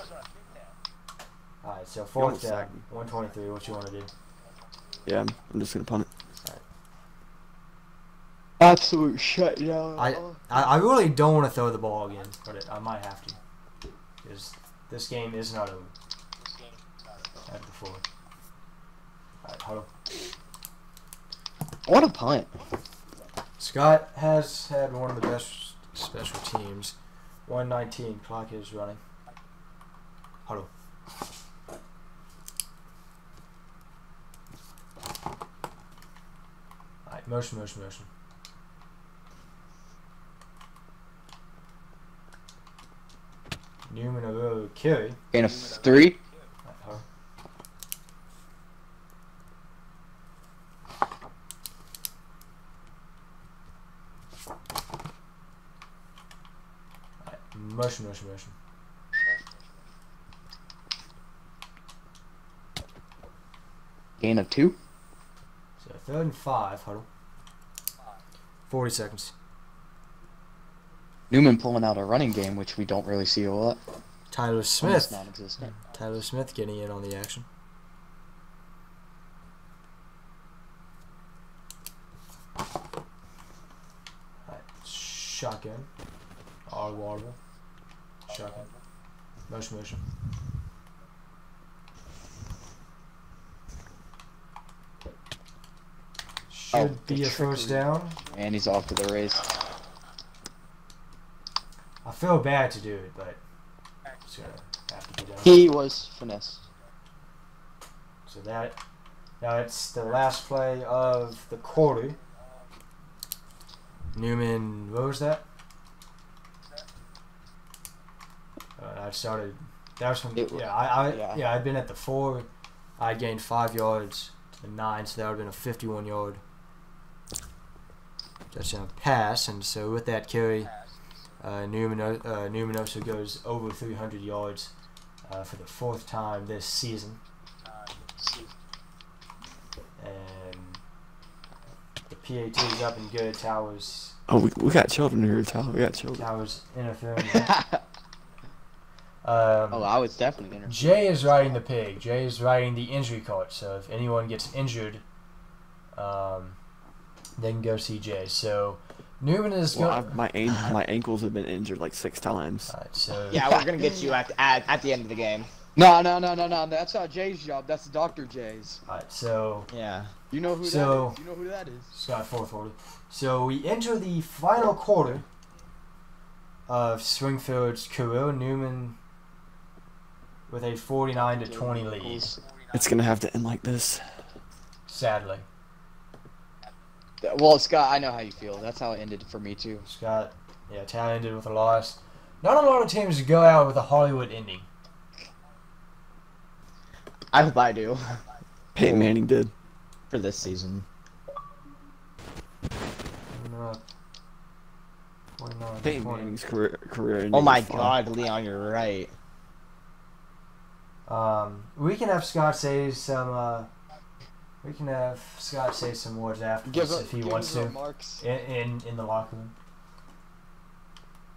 Alright, so almost fourth down, sacked me. 123. What you want to do? Yeah, I'm, I'm just gonna punt it. Absolute shutdown. I, I I really don't want to throw the ball again, but it, I might have to. Because this game is not over. As before. Alright, hold on. What a punt. Scott has had one of the best special teams. 119, clock is running. Hold on. Alright, motion, motion, motion. Newman over carry. Gain of three. Uh-huh. On. Motion, motion, motion. Gain of two. So third and five, huddle. Forty seconds. Newman pulling out a running game, which we don't really see a lot. Tyler Smith. non-existent. Tyler Smith getting in on the action. Alright, shotgun. All waterable. Shotgun. Motion, motion. Should Oh, be a first down. And he's off to the race. I feel bad to do it, but it's gonna have to be done. He was finesse. So that now it's the last play of the quarter. Newman, what was that? Uh, I started. That was from It yeah. I, I yeah. yeah. I'd been at the four. I gained five yards to the nine, so that would have been a fifty-one yard touchdown pass. And so with that carry, uh, Newman uh, Newman also goes over three hundred yards uh, for the fourth time this season. And the PAT is up and good. Towers Oh, we, we got children here, Tyler. We got children. Towers interfering. oh, um, I was definitely in. Jay is riding the pig. Jay is riding the injury cart. So if anyone gets injured, um, they can go CJ. So Newman is Well, going. I've, my an- my ankles have been injured like six times. Alright, so Yeah, we're gonna get you at, at at the end of the game. No, no, no, no, no. That's not Jay's job. That's Dr. Jay's. alright, so Yeah. You know who So- that is. You know who that is. Scott fourth order. So we enter the final quarter of Springfield's career. Newman with a 49 to 20 lead. It's gonna have to end like this. Sadly, Well, Scott, I know how you feel. That's how it ended for me too. Scott, yeah, town ended with a loss. Not a lot of teams go out with a Hollywood ending. I hope I do Peyton Manning did. for this season. Uh, Peyton Manning's career career. Oh my fun. God, Leon, you're right. Um, we can have Scott say some. Uh, we can have Scott say some words afterwards if he wants to remarks. in, in in the locker room.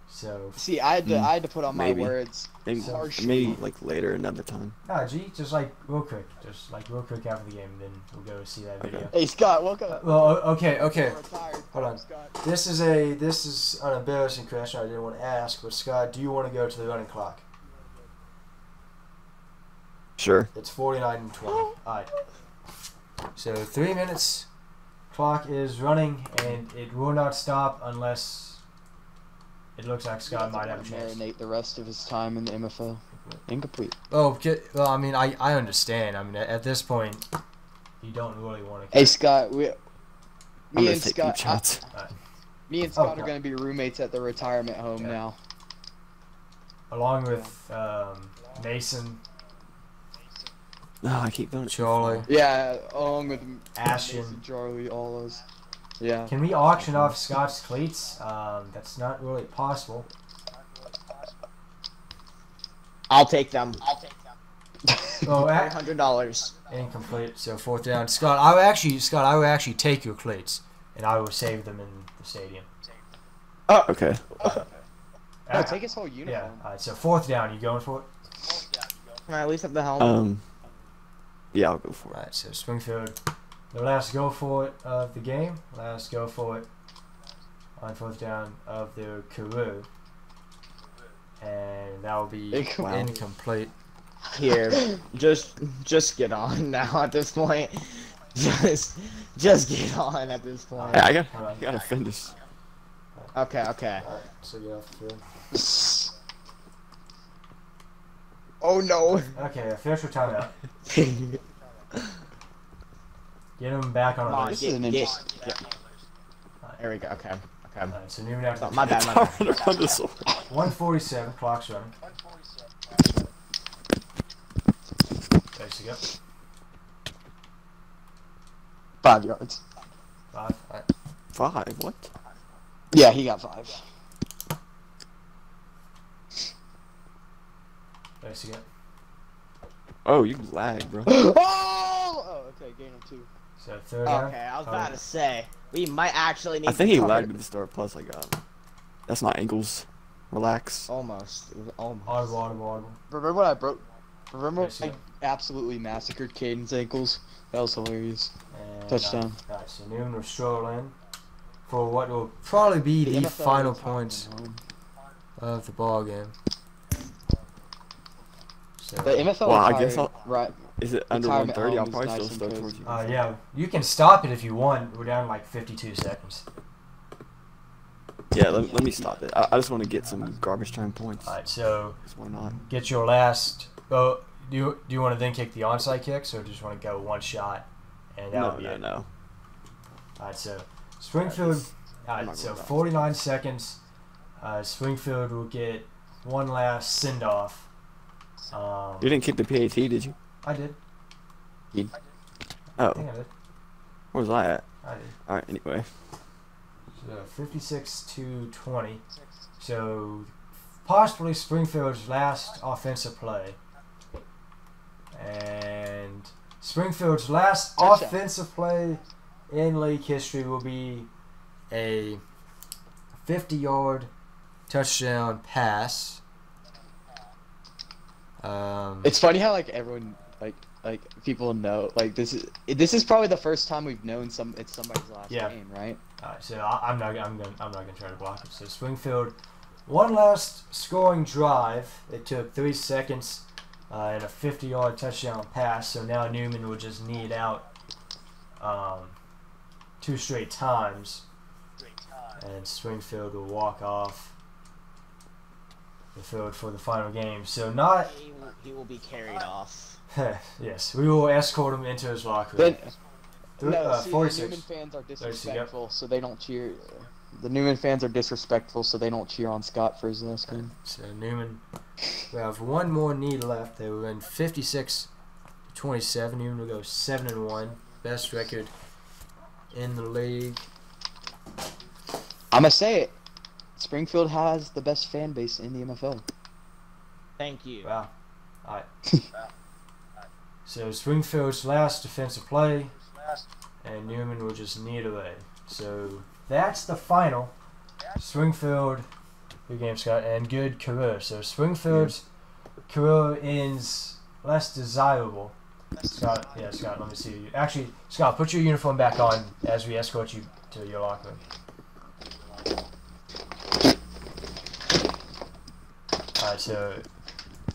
So, See, I had to, Mm, I had to put on maybe. my words. Maybe, So- maybe like later another time. nah, G, just like real quick, just like real quick after the game, then we'll go see that Okay. video. Hey, Scott, welcome. Uh, well, okay, okay. Hold on. Scott. This is a this is an embarrassing question I didn't want to ask, but Scott, do you want to go to the running clock? Sure. It's 49 and 20. Alright. So, three minutes. Clock is running, and it will not stop unless it looks like Scott might have a chance. Marinate the rest of his time in the MFL. Incomplete. Oh, okay, well, I mean, I, I understand. I mean, at, at this point, you don't really want to. Hey, Scott, we. I'm Me and Scott, deep shots. me and Oh, Scott are God. gonna be roommates at the retirement home Yeah. now. Along with um, Mason, No, I keep doing it. Charlie. Yeah, along with Ashton. Mason, Charlie, all those. Yeah. Can we auction off Scott's cleats? Um, that's not really possible. I'll take them. I'll take them. Oh, Eight a- hundred dollars. incomplete. So fourth down. Scott, I would actually, Scott, I would actually take your cleats, and I will save them in the stadium. Oh, Okay. No, Ah, take his whole Yeah. uniform. All right. So fourth down. You going for it? Can I at least have the helmet? Um. Yeah, I'll go for it. Alright, so Springfield, the last go for it of the game, last go for it on fourth down of their career. And that will be Wow. incomplete. Here, just just get on now at this point. Just just get on at this point. Hey, I got. Hold I gotta finish. Okay, okay. Alright, so get off the field. Oh no. Okay, official timeout. Get him back on Come a on, base. This is an get, interesting- get. There we go. Okay. Okay. Alright, so Newman after Oh, my bad. My bad. runner on this one. 147, clock's running. There you go. Five yards. Five. Alright. Five. What? Yeah, he got five. There you go. Oh, you lag, bro. oh! Oh, okay, gain of two. So third down. Okay, I was Oh. about to say we might actually need. I think to he cover- lagged with the start plus I got. That's not ankles. Relax. Almost. It was almost. Audible, audible, audible. Remember when I broke? Remember Yes, when I absolutely massacred Caden's ankles? That was hilarious. And, Touchdown. Uh, Alright, so Newman will stroll in for what will probably be the, NFL final points of the ball game. So, The NFL. Well, I guess I'll- Right. Is it under 130? I'll probably nice still and start cozy. towards you. uh, yeah, you can stop it if you want. We're down like 52 seconds. Yeah, let, let me stop it. I, I just want to get some garbage time points. Alright, so Why not? get your last. Oh, do you do you want to then kick the onside kicks or just want to go one shot? And that No, would be no, it? no. Alright, so Springfield. I'm Alright, so 49 seconds. Uh, Springfield will get one last send off. Um, You didn't kick the PAT, did you? I did. Oh, I think I did. where was I at? I did. Alright, anyway. So 56 to 20. So possibly Springfield's last offensive play. And Springfield's last Touchdown. offensive play in league history will be a 50 yard touchdown pass. Um, It's funny how like everyone like like people know like this is this is probably the first time we've known some it's somebody's last Yeah. game, right? Alright, so I, I'm not. I'm gonna. I'm not gonna try to block it. So Springfield, one last scoring drive. It took three seconds, uh, and a 50-yard touchdown pass. So now Newman will just need out um, two straight times, and Springfield will walk off the field for the final game. So not. He will, he will be carried off. yes, we will escort him into his locker room. Then no, uh, see, the Newman fans are you go. disrespectful, so they don't cheer. The Newman fans are disrespectful, so they don't cheer on Scott for his last game. So Newman, we have one more need left. They were in 56 27. Newman will go 7 and 1. Best record in the league. I'm gonna say it. Springfield has the best fan base in the MFL. Thank you. Wow. Alright. so Springfield's last defensive play, and Newman will just knee it away. So that's the final. Springfield, good game, Scott, and good career. So Springfield's career ends less desirable. Scott, yeah, Scott, let me see you. Actually, Scott, put your uniform back on as we escort you to your locker room. Alright, so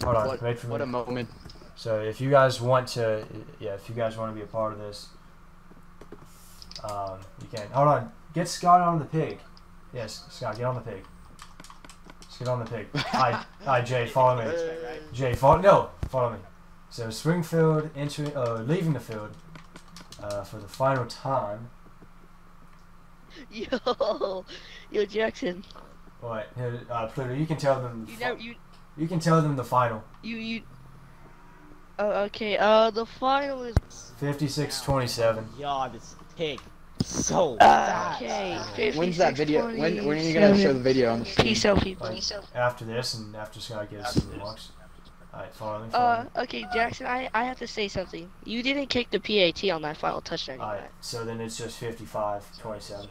hold on, What, wait for what me. a moment. So if you guys want to, yeah, if you guys want to be a part of this, um, you can. Hold on, get Scott on the pig. Yes, Scott, get on the pig. Let's get on the pig. Hi, hi, Jay, follow me. Jay, follow. No, follow me. So Springfield entering, uh, leaving the field uh, for the final time. Yo, yo, Jackson. What? Uh, Pluto, you can tell them. You never, you, you can tell them the final. you, you. Oh, okay. Uh, the final is 56-27. Y'all, this pig. So uh, okay. When's that video? When when are you gonna show the video on the stream? Peace out, people. Like, after this and after Scott gives some remarks. Alright, follow me. Follow Uh, me. okay, Jackson. I, I have to say something. You didn't kick the PAT on that final touchdown. Alright, so then it's just 55-27.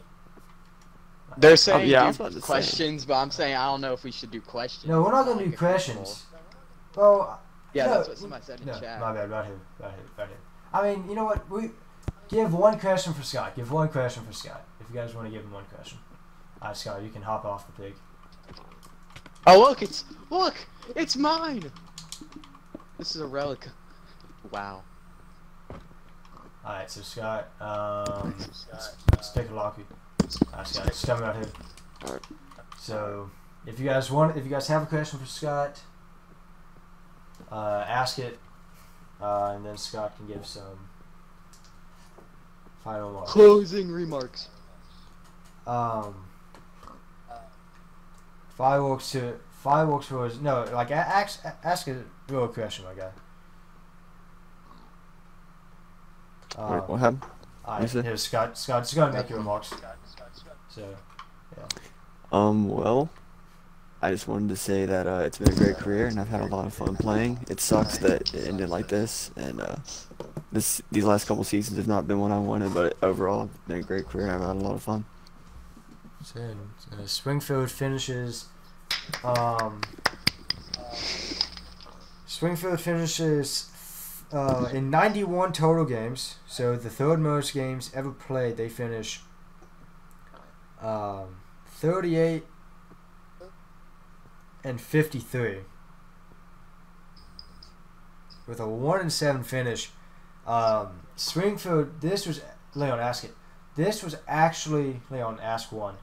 They're saying yeah, I do was about to say. questions, but I'm saying I don't know if we should do questions. No, we're not gonna Like do questions. Well, Yeah, No, that's what somebody said in No, chat. my bad. Right here. Right here. Right here. I mean, you know what? We give one question for Scott. Give one question for Scott. If you guys want to give him one question. All right, Scott, you can hop off the pig. Oh look, it's look, it's mine. This is a relic. Wow. All right, so Scott, um, let's, let's take a locky. All right, Scott, just tell me right here. All right. So, if you guys want, if you guys have a question for Scott, uh, ask it, uh, and then Scott can give some final remarks. Closing remarks. Um, fireworks to fireworks was no like ask ask a real question, my guy. Um, Wait, what happened? Alright, What's here, Scott. Scott, just go and make your remarks. So, yeah. Um, well, I just wanted to say that uh, it's been a great career and I've had a lot of fun playing. It sucks that it ended like this, and uh, this these last couple seasons have not been what I wanted, but overall, it's been a great career. and I've had a lot of fun. so uh, Springfield finishes. Um, Springfield finishes uh, in 91 total games. So the third most games ever played. They finish um, 38 and 53 with a one and seven finish. Um, Springfield. This was Leon. Ask it. This was actually Leon. Ask one.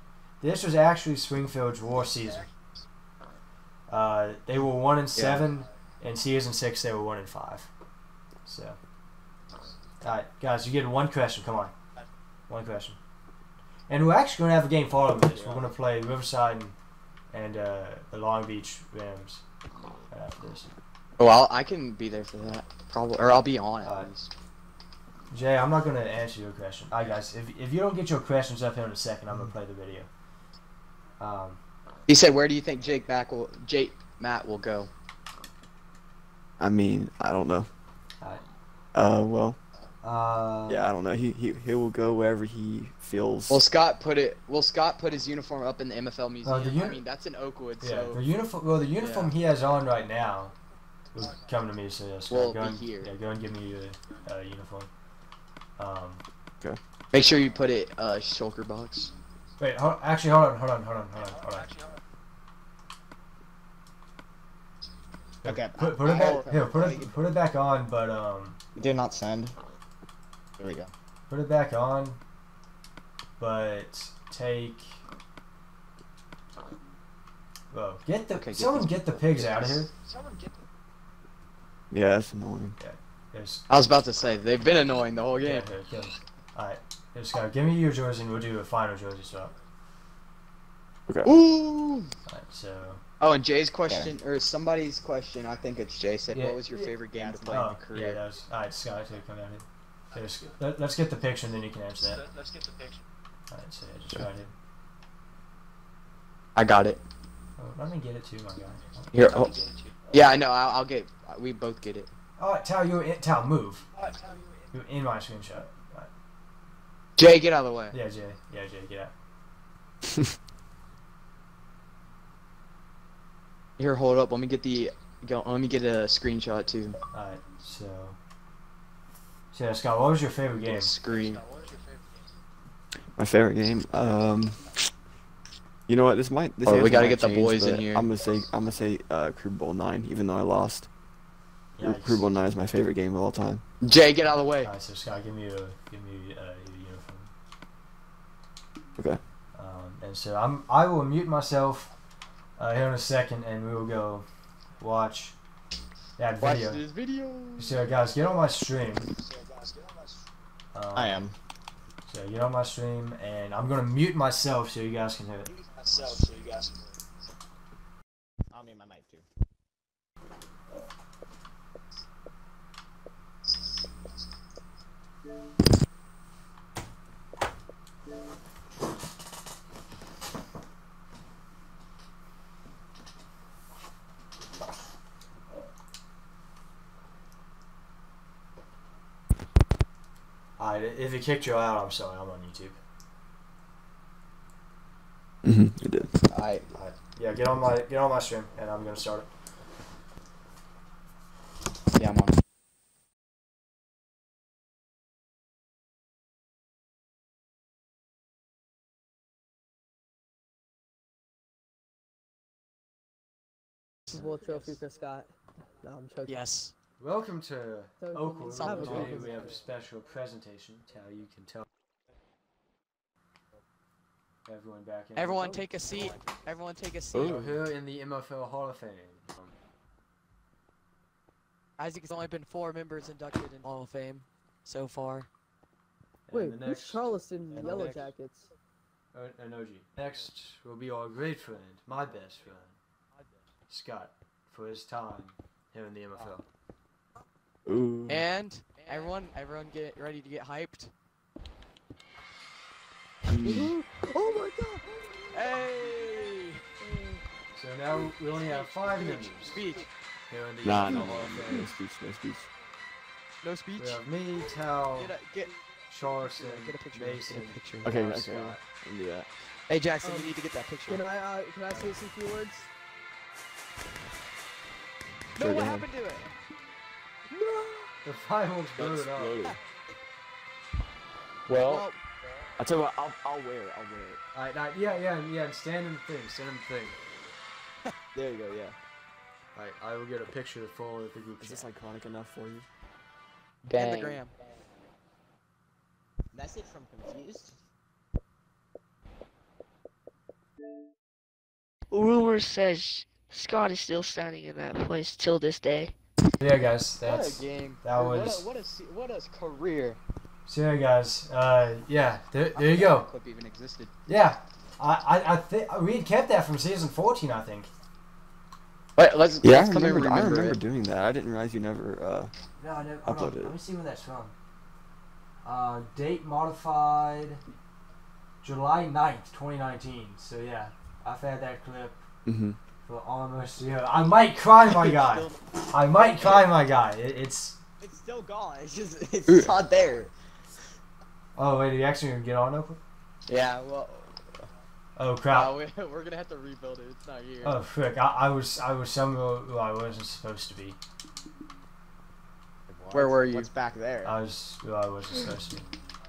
This was actually Springfield's worst season. Uh, they were one and seven, and season six they were one and five. So, all right, guys, you get one question. Come on, one question. And we're actually going to have a game following this. We're going to play Riverside and, and uh, the Long Beach Rams right after this. Oh, I'll, can be there for that. Probably, or I'll be on Uh, at least. Jay, I'm not going to answer your question. All right, guys, if, if you don't get your questions up here in a second, I'm going to play the video. Um, He said, "Where do you think Jake back will Jake Matt will go?" I mean, I don't know. Alright. Uh, well, uh, yeah, I don't know. He he he will go wherever he feels. Well, Scott put it. Well, Scott put his uniform up in the MFL museum. the I mean, that's in Oakwood, Yeah, so the uniform. Well, the uniform he has on right now was coming to me. So yeah, Scott, Will go be and, here. Yeah, go and give me your uh, uniform. Um, make sure you put it uh shulker box. wait, hold, actually, hold on, hold on, hold on, hold on, hold on. Okay, Put, put it back. Here, put it put it back on, but um, Did not send. There we go. put it back on, but take. Whoa! Get the Okay, someone this- get the pigs out of here. yeah, that's annoying. There's, I was about to say they've been annoying the whole game. here, kill 'em. All right, here, Scott, give me your jersey, and we'll do a final jersey swap. Okay. Ooh. All right, so. Oh, and Jay's question or somebody's question. I think it's Jay said, Yeah, "What was your favorite game to play in Oh, your yeah, career?" that was. Alright, Scott, so come down here. Okay, let's, let, let's get the picture and then you can answer that. Let's get the picture. Alright, so yeah, just right here. I got it. Oh, let me get it too, my guy. Here. Oh. Yeah, I know. I'll, I'll get. We both get it. Alright, Tal, you're in, Tal, move. You're in my screenshot. Alright. Jay, get out of the way. Yeah, Jay. Yeah, Jay, get out. Here, hold up. Let me get the. Go. Let me get a screenshot too. Alright, so. So, yeah, Scott, what was your favorite game? Screen. What was your favorite game? My favorite game. Um, you know what? This might. This Oh, we gotta might get the boys in here. I'm gonna say. I'm gonna say uh, Creeper Bowl Nine, even though I lost. Crew- Yikes. Creeper Bowl Nine is my favorite game of all time. Jay, get out of the way. Alright, so Scott, give me a give me uh, your uniform. Okay. Um, and so I'm I will mute myself uh, here in a second, and we will go watch that video. Watch video. this video. So guys, get on my stream. So, guys, get on my Um, I am. So get on my stream, and I'm gonna mute myself so you guys can hear it. myself so you guys can. I'll mute my mic too. Alright, if it kicked you out, I'm sorry. I'm on YouTube. Mm-hmm. You did. I Alright, yeah, get on my get on my stream, and I'm gonna start it. Yeah, I'm on. Super Bowl trophy for Scott. No, I'm joking. Yes. Welcome to So, Oakwood. Today we have a special presentation. How you can tell everyone back in. Everyone take a seat. Everyone take a seat. So here in the MFL Hall of Fame. Isaac has only been four members inducted in Hall of Fame so far. and Wait, the who's Charleston and Yellow next- Jackets? O- Onoji. Next will be our great friend, my best friend, Scott, for his time here in the MFL. Ooh. And everyone, everyone get ready to get hyped. Mm. oh my god! Hey! So now we only have five members Speech. here in Nah, no, no, no, no speech, no speech. No speech. We have me, Tal, Get a, get, Charleston, get a picture. Mason, Get a picture. Okay, okay, Scott. I'll do that. Hey Jackson, Um, you need to get that picture. Can I uh, can I say some few words? no, what happened to it? The finals blew That's it up. loaded. Well, Well, I'll tell you what, I'll, I'll wear it, I'll wear it. Alright, alright, yeah, yeah, yeah, and stand in the thing, stand in the thing. There you go, yeah. Alright, I will get a picture of full of the group Is chat. this iconic enough for you? and bang. the gram. Message from confused. Rumor says Scott is still standing in that place till this day. Yeah, guys, What that's a game. that What was- a, what a what a career. so yeah, guys. Uh, yeah, there, there you go. Clip even existed. Yeah, I, I, I think we had kept that from season fourteen, I think. Wait, let's Yeah, I let's come and remember, I remember remember it. doing that. I didn't realize you never, uh, No, I never. hold on, let me see when that's from. Uh, date modified, July 9th, twenty nineteen. So yeah, I've had that clip mm-hmm. For almost a year. I might cry, my guy. I might cry, my guy. It, it's. It's still gone. It's just it's Ooh. not there. Oh wait, are you actually gonna get on Oakwood? Yeah. Well. Oh crap. Uh, we, we're gonna have to rebuild it. It's not here. Oh frick! I, I was I was somewhere who I wasn't supposed to be. Where were you? What's back there? I was who I wasn't supposed to be.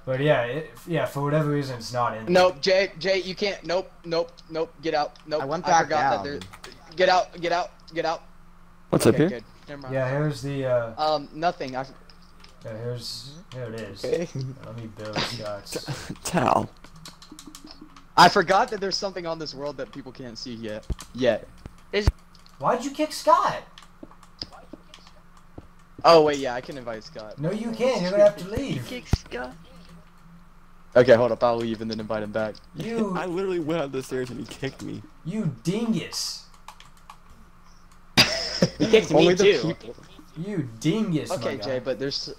But yeah, it, yeah. For whatever reason, it's not in. Nope, Jay, Jay, you can't. Nope, nope, nope. Get out. Nope. I went back I forgot down. That get out. Get out. Get out. What's okay, up here? Good. Never mind. Yeah, here's the. Uh, Um, nothing. I. yeah, here's here it is. Okay. Let me build shots. Tal. I forgot that there's something on this world that people can't see yet. Yet. Is. Why'd you kick Scott? Oh wait, yeah, I can invite Scott. No, you can't. You're gonna have to leave. Kick Scott. Okay, hold up. I'll leave and then invite him back. You I literally went up the stairs and he kicked me. you dingus. He kicked Only me the too. people. You dingus. my Okay, guy. Jay, but there's.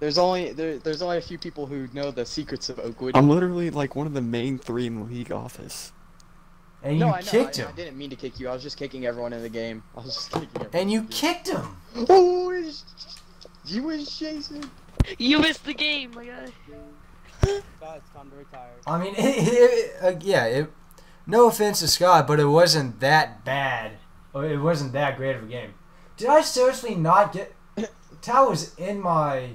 There's only there, there's only a few people who know the secrets of Oakwood. I'm literally like one of the main three in the league office. And no, you I know. kicked I, him. I didn't mean to kick you. I was just kicking everyone in the game. I was just kicking everyone. And you in the game. kicked him. Oh, it's, you was Jason. You missed the game, my guy. Scott, it's time to retire. I mean, it, it, uh, yeah. It, no offense to Scott, but it wasn't that bad. Or it wasn't that great of a game. Did I seriously not get? Tao was in my.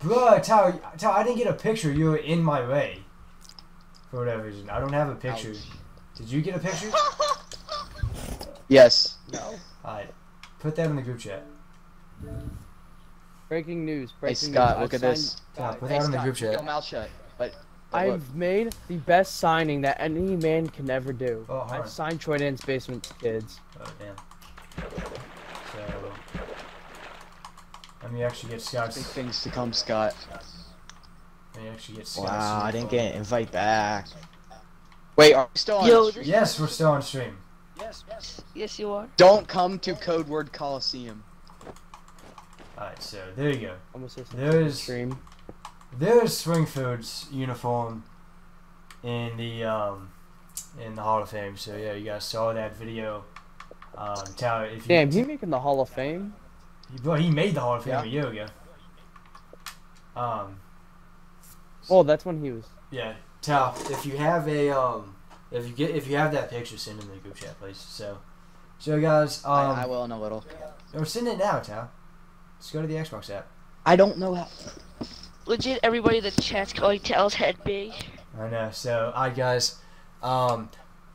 Bruh, Tao, Tao, I didn't get a picture. You were in my way. For whatever reason, I don't have a picture. Ouch. Did you get a picture? Yes. No. Alright, put that in the group chat. Breaking news. Hey Breaking Scott, news. look I've at this. signed- Tao, put Hey, that in the Scott, group keep your mouth shut. But, but I've made the best signing that any man can ever do. Oh, hold. I've signed Troy Dance Basement Kids. Oh damn. So. Let me actually get big things to come, Scott. Let me actually get Scott's. Wow, I didn't uniform. get invite back. Wait, are we still on? Yo, stream? Yes, we're still on stream. Yes, yes. Yes, you are. Don't come to Code Word Coliseum. Alright, so there you go. Almost There's stream. there's Springfield's uniform in the um in the Hall of Fame. So yeah, you guys saw that video. Um, if you Damn, he making the Hall of Fame? well, he made the Hall of Fame Yeah. a year ago. Um, Well, that's when he was. yeah, Tao, if you have a um, if you get if you have that picture, send it in the group chat, please. So, So guys, um, I, I will in a little. we're sending it now, Tao. Let's go to the Xbox app. I don't know how. Legit, everybody in the chat's going Tails head big. I know. So, alright, guys. Um,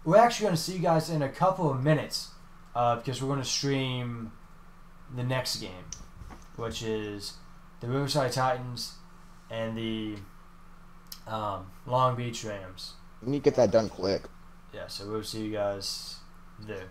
we're actually going to see you guys in a couple of minutes uh, because we're going to stream the next game, which is the Riverside Titans and the um, Long Beach Rams. We need to get that done quick. Yeah, so we'll see you guys there.